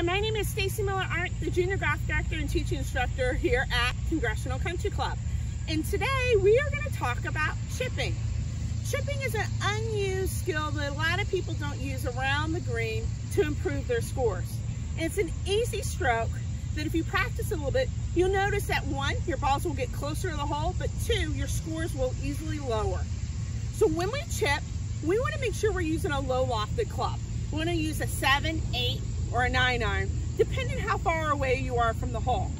Hi, my name is Stacy Miller Arndt, the Junior Golf Director and Teaching Instructor here at Congressional Country Club. And today we are going to talk about chipping. Chipping is an unused skill that a lot of people don't use around the green to improve their scores. And it's an easy stroke that if you practice a little bit, you'll notice that one, your balls will get closer to the hole, but two, your scores will easily lower. So when we chip, we want to make sure we're using a low lofted club. We want to use a seven, eight, or a nine iron, depending how far away you are from the hole.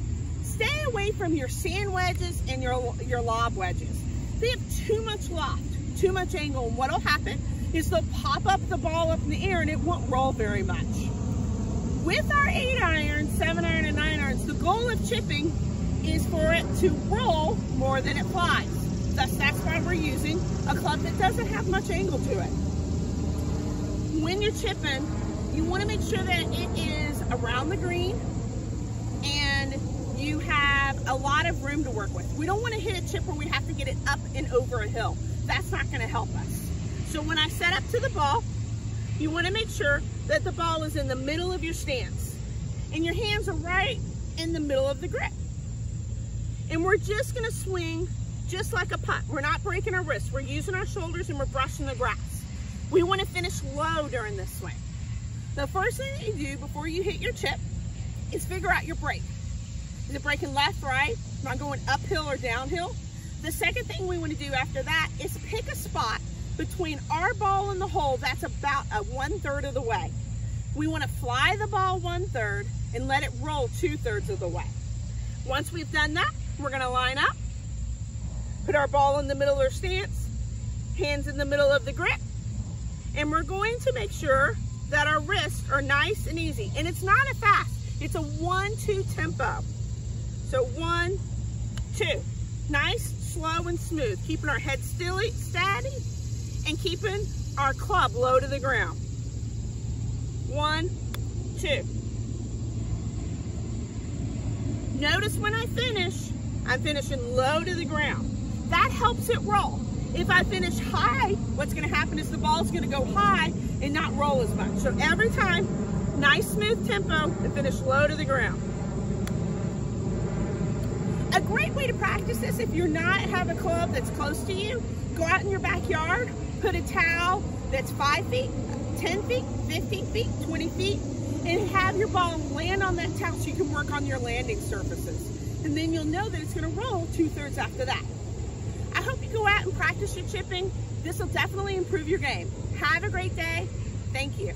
Stay away from your sand wedges and your, your lob wedges. They have too much loft, too much angle, and what'll happen is they'll pop up the ball up in the air and it won't roll very much. With our eight iron, seven iron, and nine irons, the goal of chipping is for it to roll more than it flies. Thus, that's why we're using a club that doesn't have much angle to it. When you're chipping, you want to make sure that it is around the green and you have a lot of room to work with. We don't want to hit a chip where we have to get it up and over a hill. That's not going to help us. So when I set up to the ball, you want to make sure that the ball is in the middle of your stance and your hands are right in the middle of the grip. And we're just going to swing just like a putt. We're not breaking our wrists. We're using our shoulders and we're brushing the grass. We want to finish low during this swing. The first thing you do before you hit your chip is figure out your break. Is it breaking left, right? Am I going uphill or downhill? The second thing we want to do after that is pick a spot between our ball and the hole that's about a one third of the way. We want to fly the ball one third and let it roll two thirds of the way. Once we've done that, we're going to line up, put our ball in the middle of our stance, hands in the middle of the grip, and we're going to make sure that our wrists are nice and easy. And it's not a fast, it's a one, two tempo. So one, two. Nice, slow, and smooth. Keeping our head still, steady and keeping our club low to the ground. One, two. Notice when I finish, I'm finishing low to the ground. That helps it roll. If I finish high, what's gonna happen is the ball's gonna go high and not roll as much. So every time, nice smooth tempo and finish low to the ground. A great way to practice this, if you're not have a club that's close to you, go out in your backyard, put a towel that's five feet, 10 feet, 15 feet, 20 feet, and have your ball land on that towel so you can work on your landing surfaces. And then you'll know that it's gonna roll two thirds after that. I hope you go out practice your chipping. This will definitely improve your game. Have a great day. Thank you.